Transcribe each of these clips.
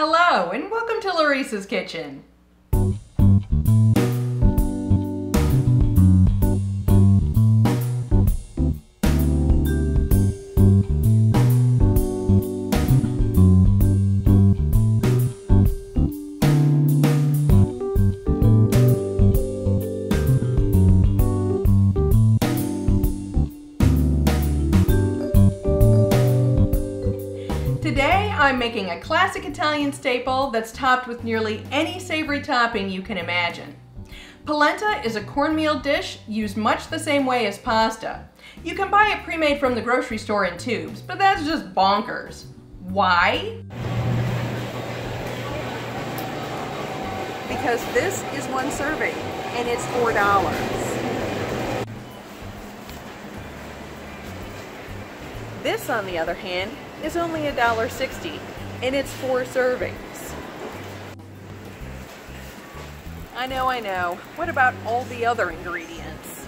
Hello and welcome to Laurice's Kitchen. I'm making a classic Italian staple that's topped with nearly any savory topping you can imagine. Polenta is a cornmeal dish used much the same way as pasta. You can buy it pre-made from the grocery store in tubes, but that's just bonkers. Why? Because this is one serving and it's $4. This, on the other hand, is only $1.60 and it's four servings. I know, I know. What about all the other ingredients?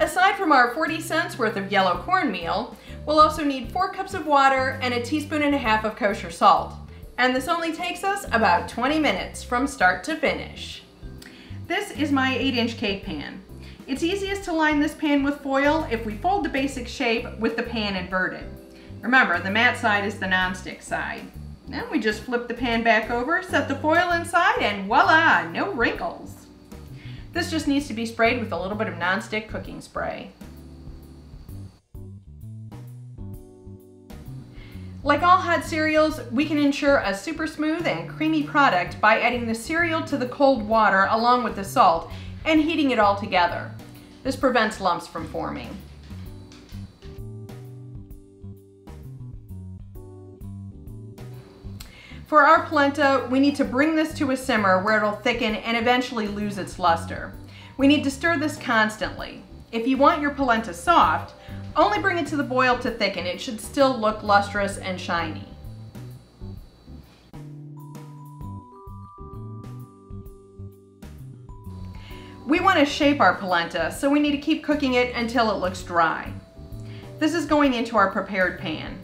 Aside from our 40 cents worth of yellow cornmeal, we'll also need 4 cups of water and a teaspoon and a half of kosher salt. And this only takes us about 20 minutes from start to finish. This is my 8 inch cake pan. It's easiest to line this pan with foil if we fold the basic shape with the pan inverted. Remember, the matte side is the nonstick side. Then we just flip the pan back over, set the foil inside, and voila, no wrinkles. This just needs to be sprayed with a little bit of nonstick cooking spray. Like all hot cereals, we can ensure a super smooth and creamy product by adding the cereal to the cold water along with the salt and heating it all together. This prevents lumps from forming. For our polenta, we need to bring this to a simmer where it'll thicken and eventually lose its luster. We need to stir this constantly. If you want your polenta soft, only bring it to the boil to thicken. It should still look lustrous and shiny. We want to shape our polenta, so we need to keep cooking it until it looks dry. This is going into our prepared pan.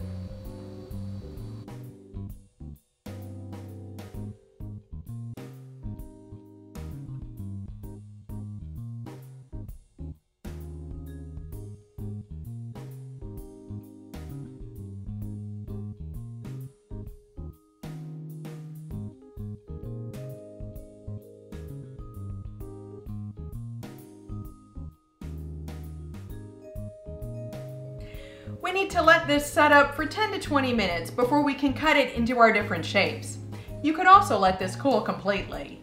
We need to let this set up for 10 to 20 minutes before we can cut it into our different shapes. You could also let this cool completely.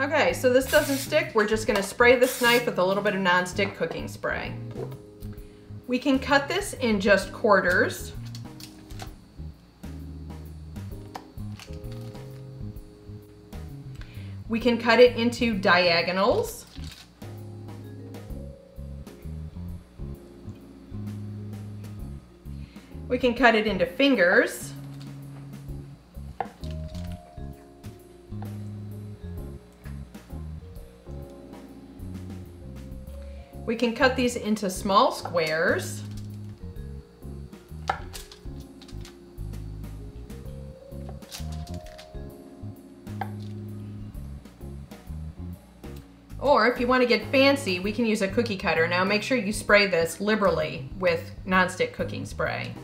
Okay, so this doesn't stick. We're just gonna spray this knife with a little bit of nonstick cooking spray. We can cut this in just quarters. We can cut it into diagonals. We can cut it into fingers. We can cut these into small squares. Or if you want to get fancy, we can use a cookie cutter. Now make sure you spray this liberally with nonstick cooking spray.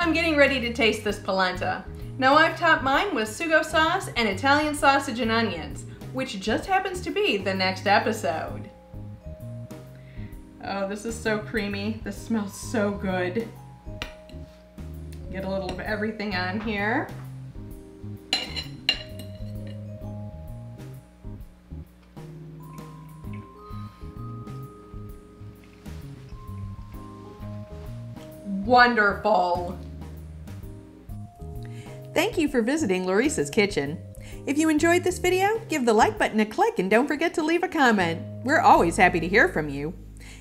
I'm getting ready to taste this polenta. Now I've topped mine with sugo sauce and Italian sausage and onions which just happens to be the next episode. Oh, this is so creamy. This smells so good. Get a little of everything on here. Wonderful. Thank you for visiting Laurice's Kitchen. If you enjoyed this video, give the like button a click and don't forget to leave a comment. We're always happy to hear from you.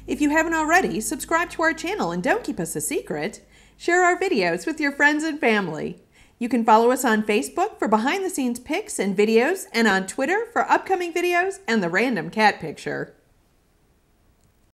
If you haven't already, subscribe to our channel and don't keep us a secret. Share our videos with your friends and family. You can follow us on Facebook for behind the scenes pics and videos, and on Twitter for upcoming videos and the random cat picture.